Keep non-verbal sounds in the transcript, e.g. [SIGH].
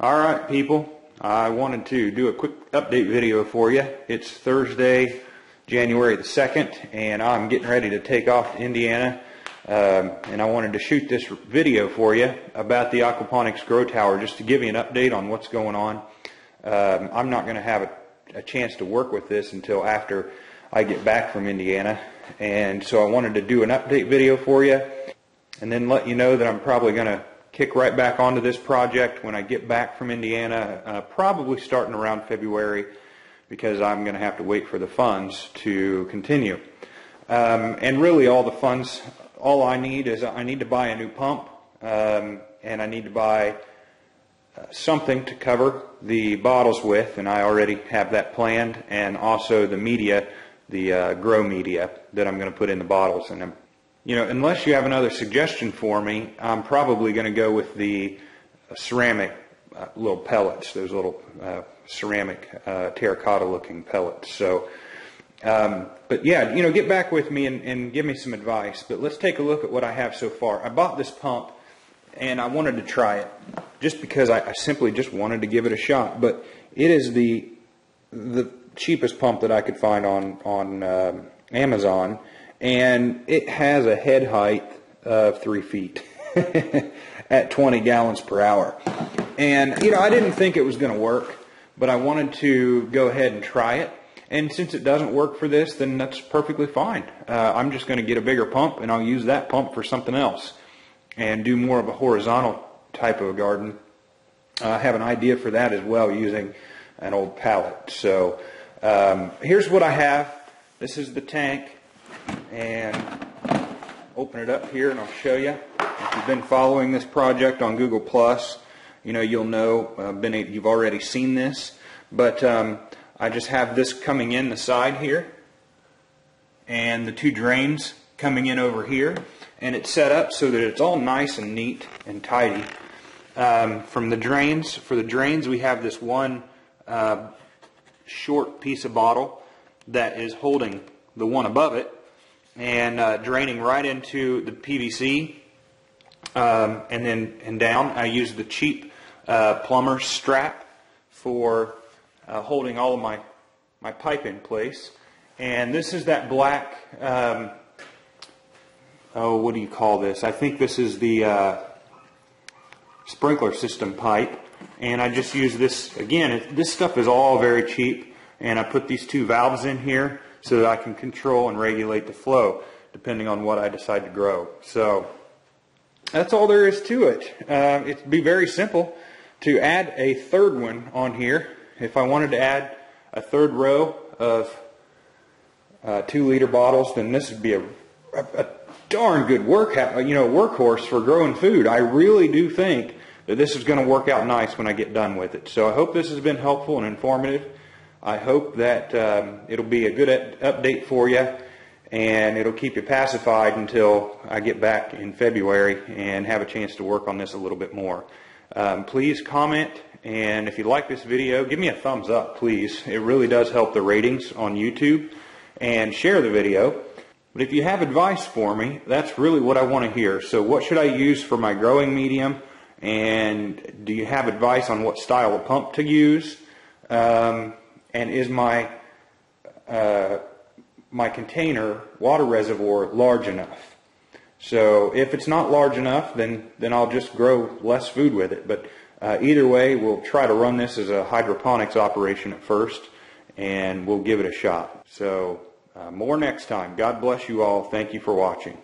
All right, people. I wanted to do a quick update video for you. It's Thursday, January the 2nd, and I'm getting ready to take off to Indiana. Um, and I wanted to shoot this video for you about the aquaponics grow tower just to give you an update on what's going on. Um, I'm not going to have a, a chance to work with this until after I get back from Indiana. And so I wanted to do an update video for you and then let you know that I'm probably going to kick right back onto this project when I get back from Indiana, uh, probably starting around February because I'm going to have to wait for the funds to continue. Um, and really all the funds, all I need is I need to buy a new pump um, and I need to buy uh, something to cover the bottles with, and I already have that planned, and also the media, the uh, grow media that I'm going to put in the bottles. And I'm you know, unless you have another suggestion for me, I'm probably going to go with the ceramic uh, little pellets, those little uh, ceramic uh, terracotta looking pellets. So, um, but yeah, you know, get back with me and, and give me some advice. But let's take a look at what I have so far. I bought this pump and I wanted to try it just because I, I simply just wanted to give it a shot. But it is the the cheapest pump that I could find on on um, Amazon and it has a head height of three feet [LAUGHS] at 20 gallons per hour. And, you know, I didn't think it was going to work, but I wanted to go ahead and try it. And since it doesn't work for this, then that's perfectly fine. Uh, I'm just going to get a bigger pump and I'll use that pump for something else and do more of a horizontal type of a garden. Uh, I have an idea for that as well using an old pallet. So um, here's what I have. This is the tank and open it up here and I'll show you. If you've been following this project on Google Plus, you know you'll know uh, been you've already seen this, but um, I just have this coming in the side here, and the two drains coming in over here, and it's set up so that it's all nice and neat and tidy. Um, from the drains, for the drains, we have this one uh, short piece of bottle that is holding the one above it, and uh, draining right into the PVC um, and then and down. I use the cheap uh, plumber strap for uh, holding all of my my pipe in place. And this is that black. Um, oh, what do you call this? I think this is the uh, sprinkler system pipe. And I just use this again. This stuff is all very cheap. And I put these two valves in here so that I can control and regulate the flow depending on what I decide to grow. So that's all there is to it. Uh, it'd be very simple to add a third one on here. If I wanted to add a third row of uh, two liter bottles, then this would be a, a, a darn good work, you know, workhorse for growing food. I really do think that this is going to work out nice when I get done with it. So I hope this has been helpful and informative. I hope that um, it'll be a good update for you and it'll keep you pacified until I get back in February and have a chance to work on this a little bit more. Um, please comment and if you like this video, give me a thumbs up, please. It really does help the ratings on YouTube and share the video. But if you have advice for me, that's really what I want to hear. So what should I use for my growing medium? And do you have advice on what style of pump to use? Um, and is my uh, my container water reservoir large enough? So if it's not large enough, then then I'll just grow less food with it. But uh, either way, we'll try to run this as a hydroponics operation at first, and we'll give it a shot. So uh, more next time. God bless you all. Thank you for watching.